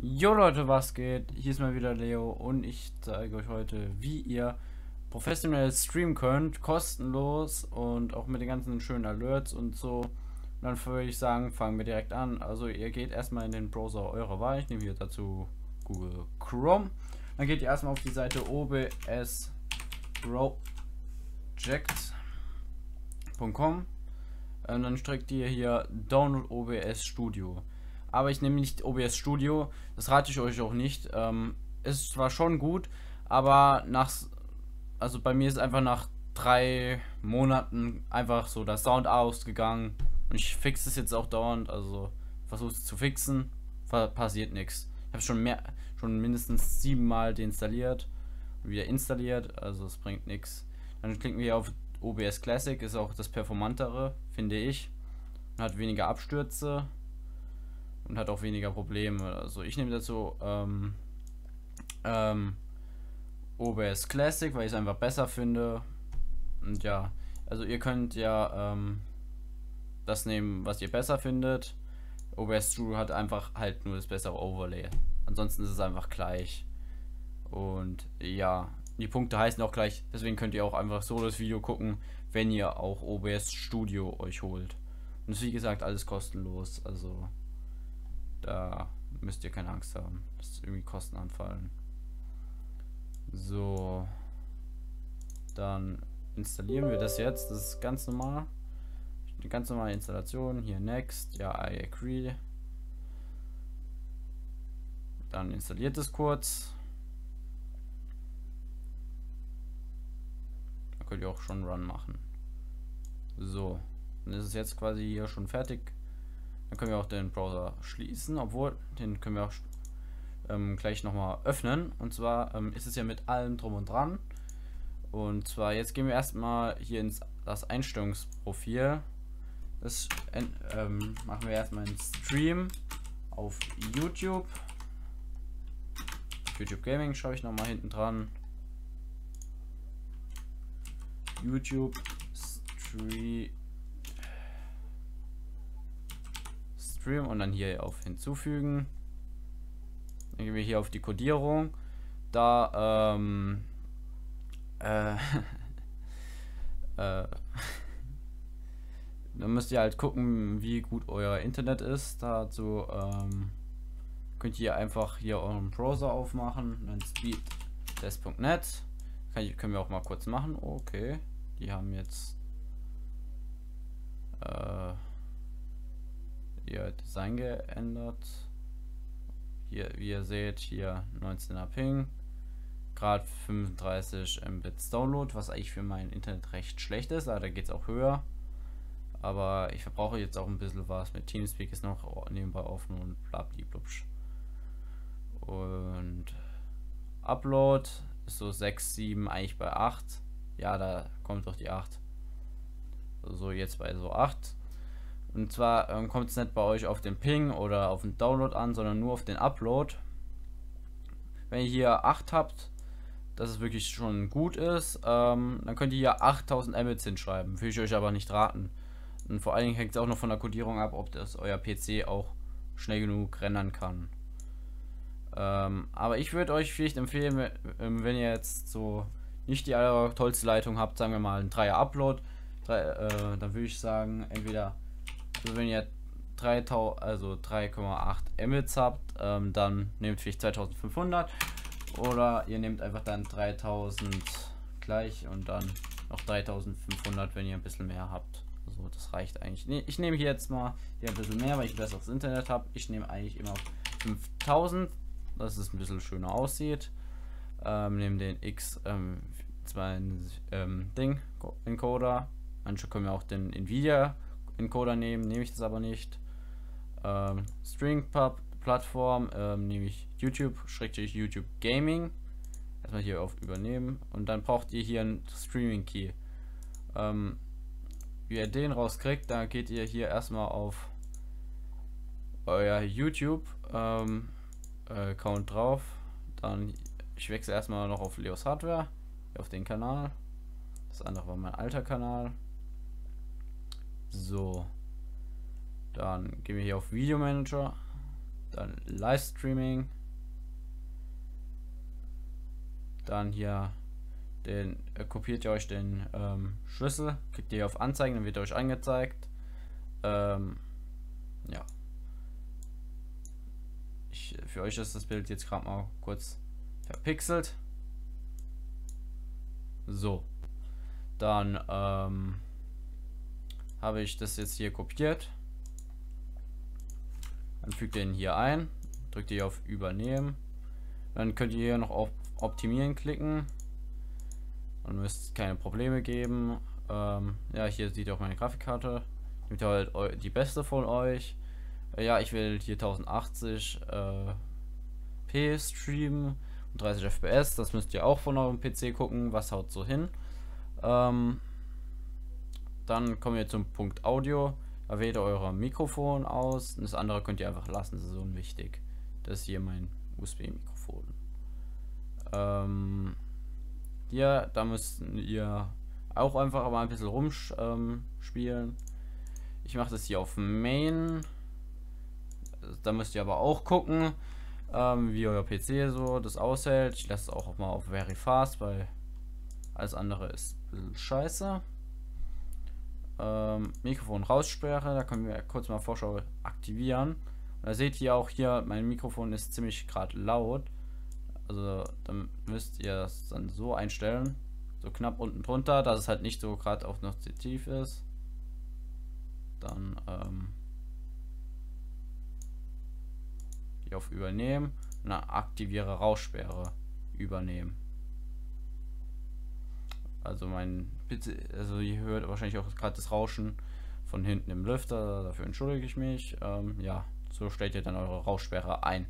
Jo Leute, was geht? Hier ist mal wieder Leo und ich zeige euch heute, wie ihr professionell streamen könnt, kostenlos und auch mit den ganzen schönen Alerts und so. Und dann würde ich sagen, fangen wir direkt an. Also ihr geht erstmal in den Browser eurer Wahl. Ich nehme hier dazu Google Chrome. Dann geht ihr erstmal auf die Seite obsproject.com und dann streckt ihr hier Download OBS Studio aber ich nehme nicht OBS Studio. Das rate ich euch auch nicht. Ähm, ist zwar schon gut, aber nach, also bei mir ist einfach nach drei Monaten einfach so der Sound ausgegangen und ich fixe es jetzt auch dauernd, also versuche es zu fixen, passiert nichts. Ich habe schon mehr, schon mindestens siebenmal deinstalliert und wieder installiert, also es bringt nichts. Dann klicken wir auf OBS Classic, ist auch das performantere, finde ich, und hat weniger Abstürze und hat auch weniger Probleme. Also ich nehme dazu ähm, ähm, OBS Classic, weil ich es einfach besser finde. Und ja, also ihr könnt ja ähm, das nehmen, was ihr besser findet. OBS True hat einfach halt nur das bessere Overlay. Ansonsten ist es einfach gleich. Und ja, die Punkte heißen auch gleich. Deswegen könnt ihr auch einfach so das Video gucken, wenn ihr auch OBS Studio euch holt. Und ist wie gesagt alles kostenlos. Also da müsst ihr keine Angst haben, dass irgendwie Kosten anfallen. So. Dann installieren wir das jetzt. Das ist ganz normal. Eine ganz normale Installation. Hier Next. Ja, I agree. Dann installiert es kurz. Da könnt ihr auch schon Run machen. So. Dann ist es jetzt quasi hier schon fertig dann können wir auch den Browser schließen, obwohl den können wir auch ähm, gleich nochmal öffnen. Und zwar ähm, ist es ja mit allem drum und dran. Und zwar jetzt gehen wir erstmal hier ins das Einstellungsprofil. Das ähm, machen wir erstmal einen Stream auf YouTube. YouTube Gaming schaue ich nochmal hinten dran. YouTube Stream Stream und dann hier auf hinzufügen. Dann gehen wir hier auf die Codierung. Da, ähm, äh, äh, dann müsst ihr halt gucken, wie gut euer Internet ist. Dazu ähm, könnt ihr einfach hier euren Browser aufmachen, dann speedtest.net. Können wir auch mal kurz machen. Okay, die haben jetzt ihr Design geändert. Hier, wie ihr seht, hier 19er Ping, gerade 35 Mbits Download, was eigentlich für mein Internet recht schlecht ist, aber da geht es auch höher. Aber ich verbrauche jetzt auch ein bisschen was. Mit Teamspeak ist noch nebenbei offen und blablablubsch. Und Upload ist so 6, 7, eigentlich bei 8. Ja, da kommt doch die 8. So, jetzt bei so 8. Und zwar ähm, kommt es nicht bei euch auf den Ping oder auf den Download an, sondern nur auf den Upload. Wenn ihr hier 8 habt, dass es wirklich schon gut ist, ähm, dann könnt ihr hier 8000 Mbits hinschreiben. Will ich euch aber nicht raten. Und vor allen Dingen hängt es auch noch von der Codierung ab, ob das euer PC auch schnell genug rendern kann. Ähm, aber ich würde euch vielleicht empfehlen, ähm, wenn ihr jetzt so nicht die tollste Leitung habt, sagen wir mal ein 3er Upload, 3, äh, dann würde ich sagen, entweder also wenn ihr 3000, also 3,8 Mbits habt, ähm, dann nehmt vielleicht 2500 oder ihr nehmt einfach dann 3000 gleich und dann noch 3500, wenn ihr ein bisschen mehr habt. Also das reicht eigentlich. Nee, ich nehme hier jetzt mal hier ein bisschen mehr, weil ich besseres Internet habe. Ich nehme eigentlich immer 5000, dass es ein bisschen schöner aussieht. Ähm, nehme den X ähm, ähm, Ding Encoder. Manche können wir auch den Nvidia Encoder nehmen, nehme ich das aber nicht. Ähm, Stringpub Plattform ähm, nehme ich YouTube, Schrägstrich YouTube Gaming. Erstmal hier auf Übernehmen und dann braucht ihr hier einen Streaming Key. Ähm, wie ihr den rauskriegt, da geht ihr hier erstmal auf euer YouTube ähm, äh, Account drauf. Dann ich wechsle erstmal noch auf Leos Hardware, auf den Kanal. Das andere war mein alter Kanal. So. Dann gehen wir hier auf Video Manager. dann Livestreaming, dann hier den äh, kopiert ihr euch den ähm, Schlüssel, klickt ihr auf Anzeigen, dann wird euch angezeigt. Ähm, ja. Ich, für euch ist das Bild jetzt gerade mal kurz verpixelt. So. Dann ähm, habe ich das jetzt hier kopiert. Dann fügt ihr ihn hier ein. Drückt ihr auf Übernehmen. Dann könnt ihr hier noch auf Optimieren klicken. Und müsst keine Probleme geben. Ähm, ja, hier sieht ihr auch meine Grafikkarte. Nimmt ihr halt die beste von euch. Äh, ja, ich will hier 1080 äh, p streamen und 30 FPS. Das müsst ihr auch von eurem PC gucken, was haut so hin. Ähm, dann kommen wir zum Punkt Audio. Da wählt ihr euer Mikrofon aus. das andere könnt ihr einfach lassen, das ist so unwichtig. Das ist hier mein USB-Mikrofon. Ähm, hier, da müsst ihr auch einfach mal ein bisschen rumspielen. Ähm, ich mache das hier auf Main. Da müsst ihr aber auch gucken, ähm, wie euer PC so das aushält. Ich lasse es auch mal auf Very Fast, weil alles andere ist ein bisschen scheiße. Ähm, Mikrofon raussperre, da können wir kurz mal Vorschau aktivieren. Und da seht ihr auch hier, mein Mikrofon ist ziemlich gerade laut. Also dann müsst ihr es dann so einstellen, so knapp unten drunter, dass es halt nicht so gerade auch noch zu tief ist. Dann ähm, hier auf Übernehmen dann aktiviere Raussperre übernehmen. Also mein bitte, also ihr hört wahrscheinlich auch gerade das Rauschen von hinten im Lüfter, dafür entschuldige ich mich. Ähm, ja, so stellt ihr dann eure Raussperre ein.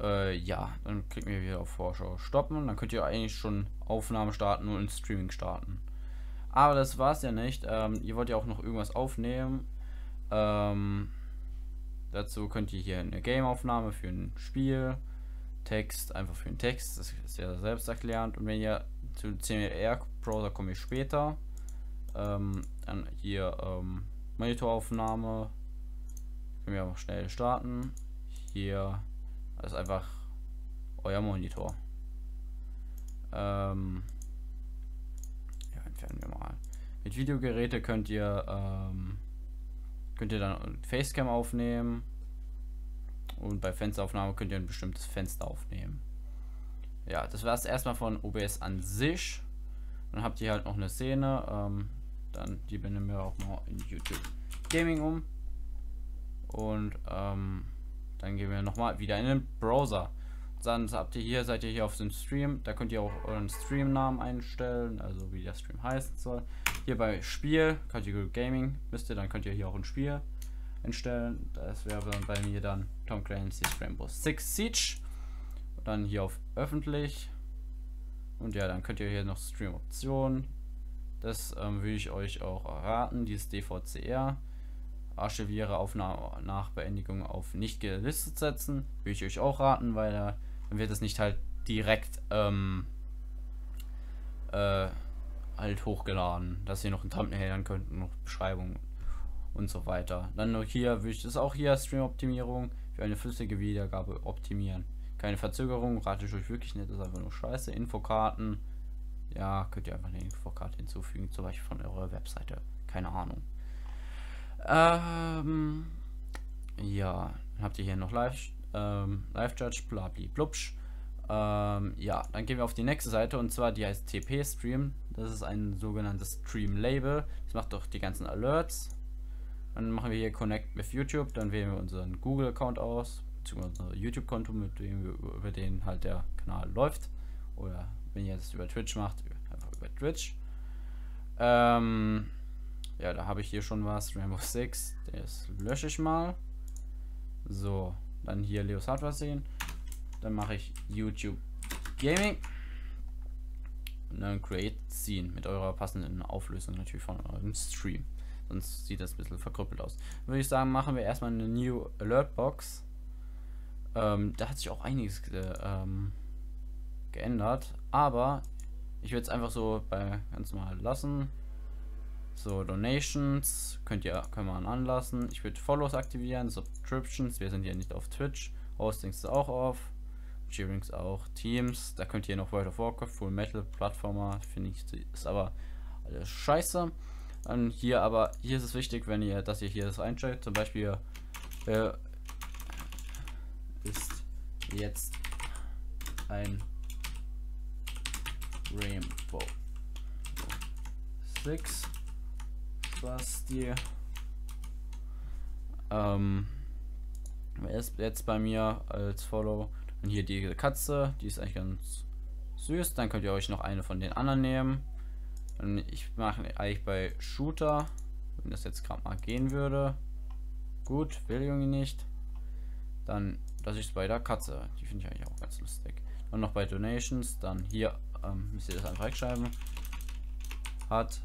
Äh, ja, dann klicken wir wieder auf Vorschau stoppen. Dann könnt ihr eigentlich schon Aufnahme starten und Streaming starten. Aber das war es ja nicht. Ähm, ihr wollt ja auch noch irgendwas aufnehmen. Ähm, dazu könnt ihr hier eine Game-Aufnahme für ein Spiel. Text einfach für den Text. Das ist ja selbsterklärend. Und wenn ihr zu CMR-Browser komme ich später. Ähm, dann hier ähm, Monitoraufnahme. Können wir auch schnell starten. Hier ist einfach euer Monitor. Ähm, ja, entfernen wir mal. Mit Videogeräte könnt ihr ähm, könnt ihr dann Facecam aufnehmen und bei Fensteraufnahme könnt ihr ein bestimmtes Fenster aufnehmen. Ja, das war es erstmal von OBS an sich. Dann habt ihr halt noch eine Szene. Ähm, dann die benennen wir auch mal in YouTube Gaming um. Und ähm, dann gehen wir nochmal wieder in den Browser. Dann habt ihr hier, seid ihr hier auf dem Stream. Da könnt ihr auch euren Streamnamen einstellen, also wie der Stream heißen soll. Hier bei Spiel, Kategorie Gaming, müsst ihr, dann könnt ihr hier auch ein Spiel einstellen. Das wäre dann bei mir dann Tom Clancy's Rainbow Six Siege. Und dann hier auf öffentlich. Und ja, dann könnt ihr hier noch Stream-Optionen. Das ähm, würde ich euch auch raten, dieses DVCR. Archiviere Aufnahme nach Beendigung auf nicht gelistet setzen. Würde ich euch auch raten, weil äh, dann wird es nicht halt direkt ähm, äh, halt hochgeladen, dass ihr noch ein Thumbnail dann könnt, noch Beschreibung und so weiter. Dann noch hier würde ich das auch hier Stream-Optimierung für eine flüssige Wiedergabe optimieren. Keine Verzögerung, rate ich euch wirklich nicht, das ist einfach nur scheiße. Infokarten, ja, könnt ihr einfach eine Infokarte hinzufügen, zum Beispiel von eurer Webseite. Keine Ahnung. Ähm, ja, dann habt ihr hier noch Live, ähm, Live Judge, blabli blubsch. Ähm, ja, dann gehen wir auf die nächste Seite und zwar die heißt TP Stream. Das ist ein sogenanntes Stream Label. Das macht doch die ganzen Alerts. Dann machen wir hier Connect with YouTube. Dann wählen wir unseren Google Account aus, beziehungsweise unser YouTube Konto, mit dem wir, über den halt der Kanal läuft. Oder wenn ihr das über Twitch macht, einfach über Twitch. Ähm, ja, da habe ich hier schon was. Rainbow Six. Das lösche ich mal. So, dann hier Leos Hardware sehen. Dann mache ich YouTube Gaming. Und dann Create Scene mit eurer passenden Auflösung natürlich von eurem Stream. Sonst sieht das ein bisschen verkrüppelt aus. Würde ich sagen, machen wir erstmal eine New Alert Box. Ähm, da hat sich auch einiges äh, ähm, geändert. Aber ich würde es einfach so bei ganz normal lassen. So, Donations könnt ihr, können wir anlassen. Ich würde Follows aktivieren, Subscriptions, wir sind hier nicht auf Twitch. Hostings ist auch auf. Cheerings auch. Teams, da könnt ihr noch World of Warcraft, Full Metal, Plattformer, finde ich, ist aber alles scheiße. Dann hier aber, hier ist es wichtig, wenn ihr, dass ihr hier das einstellt. Zum Beispiel äh, ist jetzt ein Rainbow Six Basti. Ähm, wer ist jetzt bei mir als Follow? Und hier die Katze, die ist eigentlich ganz süß. Dann könnt ihr euch noch eine von den anderen nehmen. Und ich mache eigentlich bei Shooter, wenn das jetzt gerade mal gehen würde. Gut, will Junge nicht. Dann, das ist bei der Katze. Die finde ich eigentlich auch ganz lustig. Und noch bei Donations, dann hier ähm, müsst ihr das einfach wegschreiben. Hat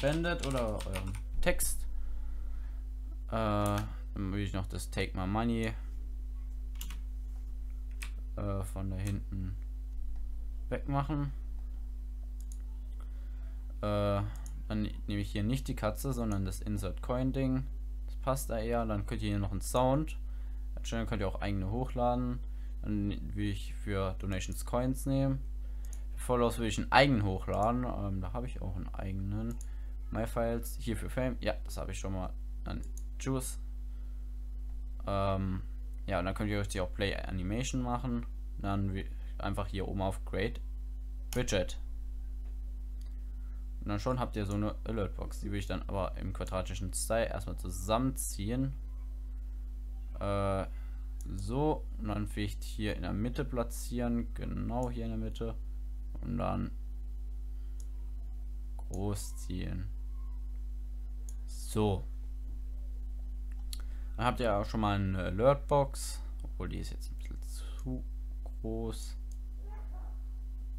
gespendet oder euren Text. Äh, dann will ich noch das Take My Money äh, von da hinten wegmachen. Äh, dann nehme ich hier nicht die Katze, sondern das Insert Coin Ding. Das passt da eher. Dann könnt ihr hier noch einen Sound. Dann könnt ihr auch eigene hochladen. Dann will ich für Donations Coins nehmen. Für Follows will ich einen eigenen hochladen. Ähm, da habe ich auch einen eigenen. My Files. Hier für Fame. Ja, das habe ich schon mal. Dann Juice. Ähm, ja, und dann könnt ihr euch die auch Play Animation machen. Dann einfach hier oben auf Create Widget. Dann schon habt ihr so eine Alertbox. Die will ich dann aber im quadratischen Style erstmal zusammenziehen. Äh, so. Und dann vielleicht hier in der Mitte platzieren. Genau hier in der Mitte. Und dann groß ziehen. So. Dann habt ihr auch schon mal eine Alertbox. Obwohl die ist jetzt ein bisschen zu groß.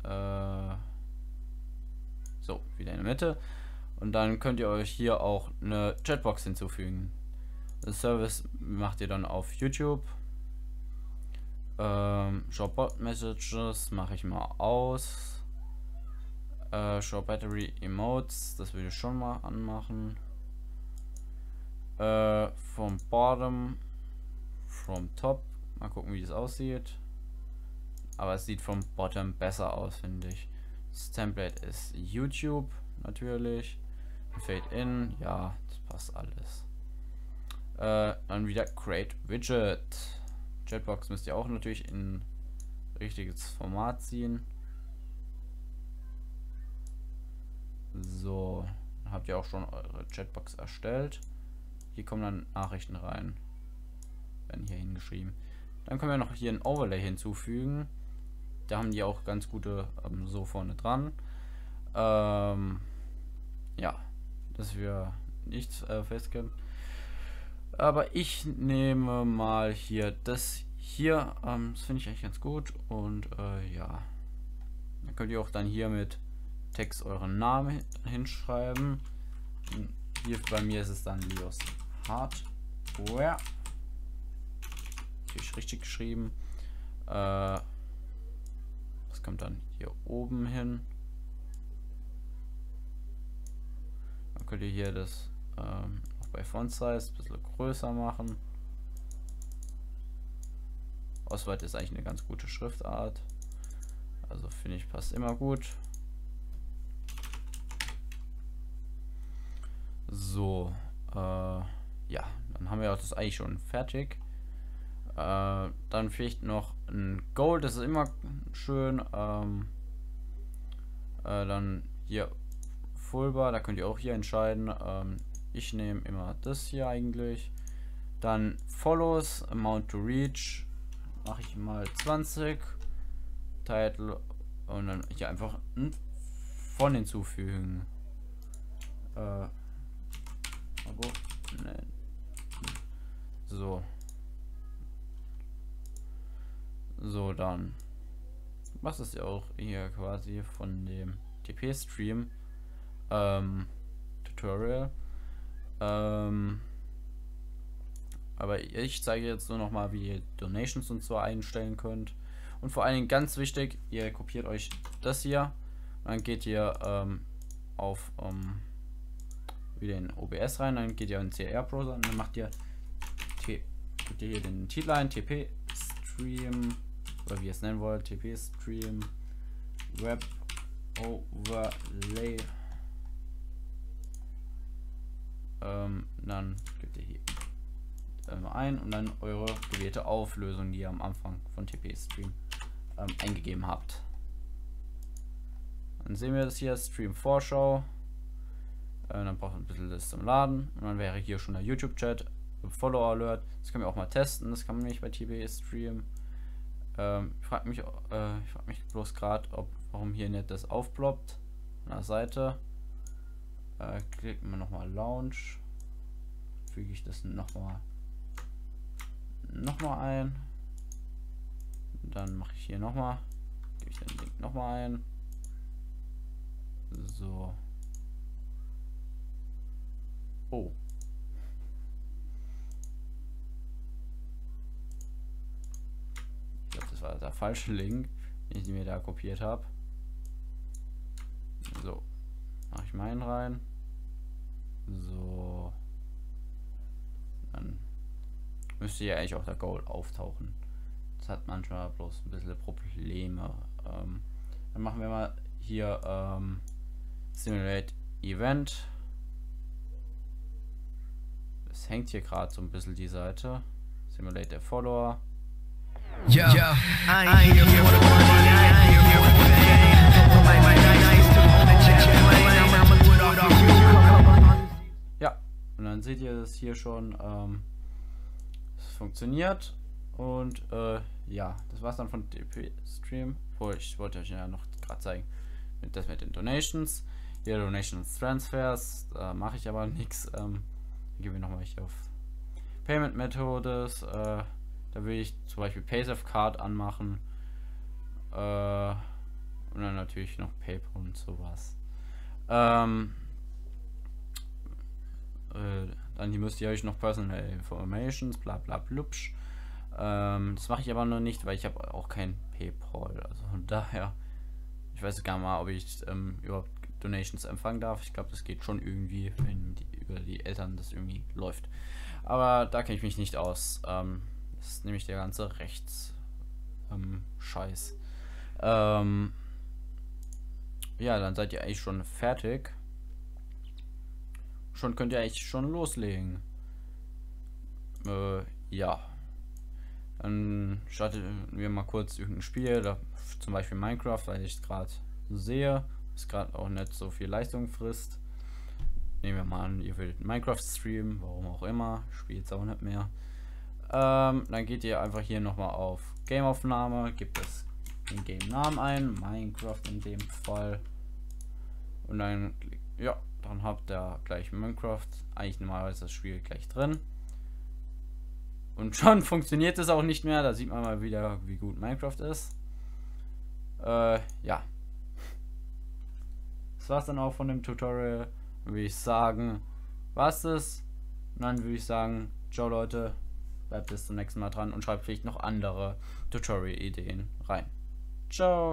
Äh so, wieder in der Mitte. Und dann könnt ihr euch hier auch eine Chatbox hinzufügen. Das Service macht ihr dann auf YouTube. Ähm, Show Bot Messages mache ich mal aus. Äh, Show Battery Emotes, das würde ich schon mal anmachen. Äh, vom Bottom, from Top, mal gucken wie das aussieht. Aber es sieht vom Bottom besser aus, finde ich. Das Template ist YouTube natürlich. Fade in, ja, das passt alles. Äh, dann wieder Create Widget. Chatbox müsst ihr auch natürlich in richtiges Format ziehen. So, dann habt ihr auch schon eure Chatbox erstellt. Hier kommen dann Nachrichten rein. Werden hier hingeschrieben. Dann können wir noch hier ein Overlay hinzufügen. Da haben die auch ganz gute ähm, so vorne dran. Ähm, ja, dass wir nichts äh, festkennen. Aber ich nehme mal hier das hier. Ähm, das finde ich eigentlich ganz gut. Und äh, ja, dann könnt ihr auch dann hier mit Text euren Namen hinschreiben. Hier bei mir ist es dann Lios Hardware. Richtig geschrieben. Äh, das kommt dann hier oben hin. Dann könnt ihr hier das ähm, auch bei Font Size ein bisschen größer machen. Oswald ist eigentlich eine ganz gute Schriftart. Also finde ich passt immer gut. So, äh, ja, dann haben wir auch das eigentlich schon fertig. Äh, dann vielleicht noch ein Gold, das ist immer schön. Ähm, äh, dann hier Fullbar, da könnt ihr auch hier entscheiden. Ähm, ich nehme immer das hier eigentlich. Dann Follows, Amount to Reach, mache ich mal 20. Title und dann hier einfach ein von hinzufügen. Äh, aber, ne. So. So, dann. Was ist ja auch hier quasi von dem TP-Stream ähm, Tutorial. Ähm, aber ich zeige jetzt nur noch mal, wie ihr Donations und so einstellen könnt. Und vor allen Dingen ganz wichtig, ihr kopiert euch das hier. Dann geht ihr ähm, auf ähm, wieder in OBS rein, dann geht ihr in den CR-Browser und dann macht ihr, T ihr hier den Titel ein, TP Stream oder wie ihr es nennen wollt, TP Stream Web Overlay. Ähm, dann gebt ihr hier ein und dann eure gewählte Auflösung, die ihr am Anfang von TP Stream ähm, eingegeben habt. Dann sehen wir das hier, Stream Vorschau. Äh, dann braucht man ein bisschen das zum Laden. Und dann wäre hier schon der YouTube-Chat, Follow Alert. Das können wir auch mal testen. Das kann man nicht bei TB Stream. Ähm, ich frage mich, äh, frag mich bloß gerade, warum hier nicht das aufploppt. An der Seite. Äh, klicken wir nochmal Launch. Füge ich das nochmal nochmal ein. Dann mache ich hier nochmal. Gebe ich den Link nochmal ein. So. Oh. Ich glaube, das der falsche Link, den ich mir da kopiert habe. So. Mache ich meinen rein. So. Dann müsste ja eigentlich auch der Goal auftauchen. Das hat manchmal bloß ein bisschen Probleme. Ähm, dann machen wir mal hier ähm, Simulate Event. Es hängt hier gerade so ein bisschen die Seite. Simulate der Follower. Yo, Yo I ain't here for the money, I ain't here for the Ja, und dann seht ihr das hier schon. Ähm, es funktioniert. Und äh, ja, das war's dann von DP Stream. Oh, ich wollte euch ja noch gerade zeigen. Mit das mit den Donations. Hier Donations Transfers. Da mache ich aber nichts. Ähm, gehen wir nochmal hier auf Payment Methods. Äh, da will ich zum Beispiel PaySafe Card anmachen. Äh, und dann natürlich noch PayPal und sowas. Ähm, äh, dann hier müsst ihr euch noch Personal Informations, bla bla blubsch. Ähm, das mache ich aber noch nicht, weil ich habe auch kein PayPal. Also von daher, ich weiß gar mal, ob ich ähm, überhaupt Donations empfangen darf. Ich glaube, das geht schon irgendwie, wenn die, über die Eltern das irgendwie läuft. Aber da kenne ich mich nicht aus. Ähm, das ist nämlich der ganze Rechts ähm, Scheiß. Ähm, ja, dann seid ihr eigentlich schon fertig. Schon könnt ihr eigentlich schon loslegen. Äh, ja. Dann starten wir mal kurz irgendein Spiel, da, zum Beispiel Minecraft, weil ich es gerade sehe, es gerade auch nicht so viel Leistung frisst. Nehmen wir mal an, ihr wollt Minecraft streamen, warum auch immer, spielt es auch nicht mehr. Ähm, dann geht ihr einfach hier nochmal auf Gameaufnahme, gibt es den Game-Namen ein, Minecraft in dem Fall. Und dann, ja, dann habt ihr gleich Minecraft, eigentlich normalerweise das Spiel gleich drin. Und schon funktioniert es auch nicht mehr, da sieht man mal wieder, wie gut Minecraft ist. Äh, ja. Das war's dann auch von dem Tutorial. Würde ich sagen, was es. Und dann würde ich sagen, ciao Leute, bleibt bis zum nächsten Mal dran und schreibt vielleicht noch andere Tutorial-Ideen rein. Ciao.